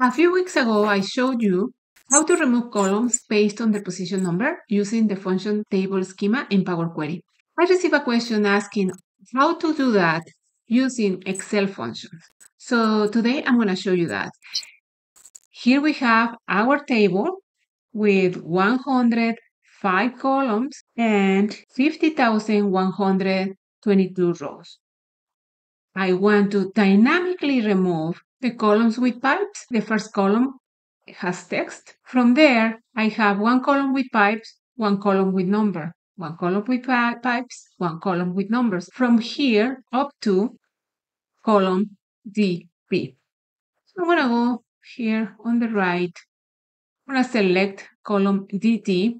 A few weeks ago, I showed you how to remove columns based on the position number using the function table schema in Power Query. I received a question asking how to do that using Excel functions. So today I'm going to show you that. Here we have our table with 105 columns and 50,122 rows. I want to dynamically remove the columns with pipes. The first column has text. From there, I have one column with pipes, one column with number, one column with pipes, one column with numbers. From here up to column DP. So I'm going to go here on the right. I'm going to select column DT.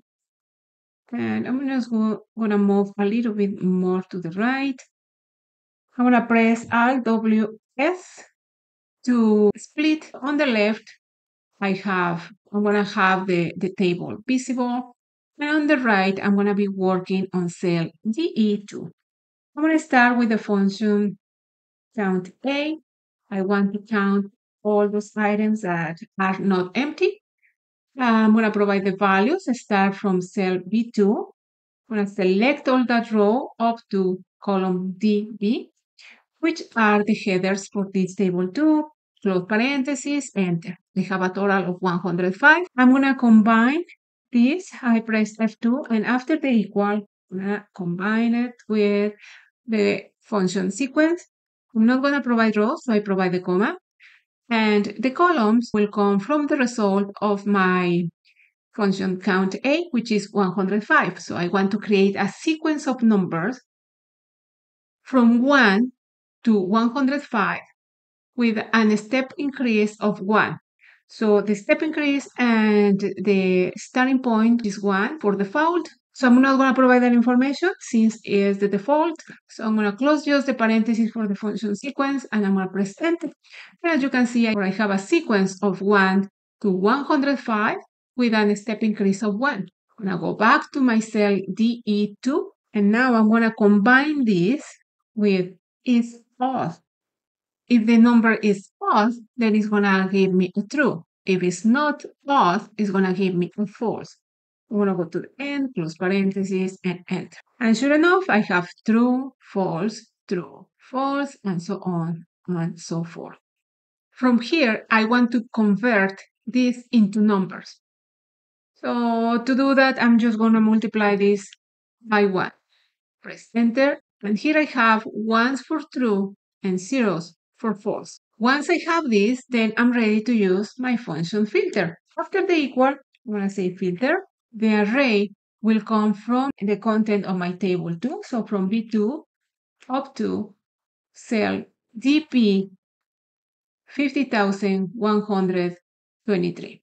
And I'm just going to move a little bit more to the right. I'm going to press Alt W S to split on the left. I have, I'm going to have the, the table visible. And on the right, I'm going to be working on cell DE2. I'm to start with the function count A. I want to count all those items that are not empty. I'm going to provide the values. I start from cell B2. I'm to select all that row up to column DB which are the headers for this table too. Close parentheses, enter. We have a total of 105. I'm going to combine this. I press F2 and after the equal, I'm going to combine it with the function sequence. I'm not going to provide rows, so I provide the comma. And the columns will come from the result of my function count A, which is 105. So I want to create a sequence of numbers from 1 to 105 with an step increase of 1. So the step increase and the starting point is 1 for default. So I'm not going to provide that information since it's the default. So I'm going to close just the parentheses for the function sequence and I'm going to press enter. And as you can see, I have a sequence of 1 to 105 with a step increase of 1. I'm going to go back to my cell DE2 and now I'm going to combine this with is false. If the number is false, then it's going to give me a true. If it's not false, it's going to give me a false. I'm to go to the end, close parentheses, and enter. And sure enough, I have true, false, true, false, and so on and so forth. From here, I want to convert this into numbers. So to do that, I'm just going to multiply this by 1. Press enter, and here I have ones for true and zeros for false. Once I have this, then I'm ready to use my function filter. After the equal, I'm going to say filter. The array will come from the content of my table 2, so from B2 up to cell DP 50,123.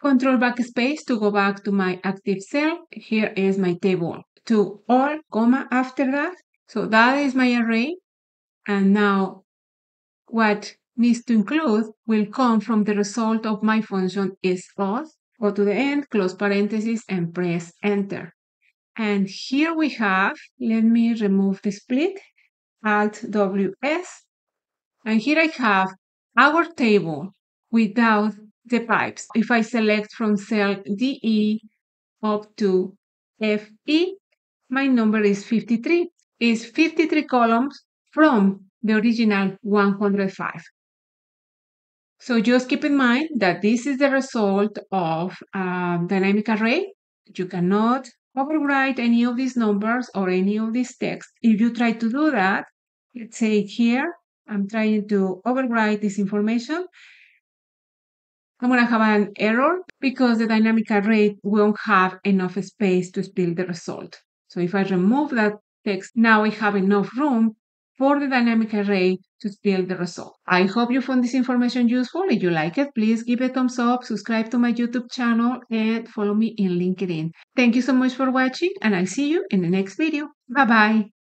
Control backspace to go back to my active cell. Here is my table to all, comma, after that. So that is my array. And now what needs to include will come from the result of my function is odd. Go to the end, close parentheses, and press enter. And here we have, let me remove the split, Alt WS. And here I have our table without the pipes. If I select from cell DE up to FE, my number is 53. It's 53 columns from the original 105. So just keep in mind that this is the result of a dynamic array. You cannot overwrite any of these numbers or any of these text. If you try to do that, let's say here, I'm trying to overwrite this information. I'm going to have an error because the dynamic array won't have enough space to spill the result. So if I remove that text, now I have enough room for the dynamic array to spill the result. I hope you found this information useful. If you like it, please give a thumbs up, subscribe to my YouTube channel, and follow me in LinkedIn. Thank you so much for watching, and I'll see you in the next video. Bye-bye.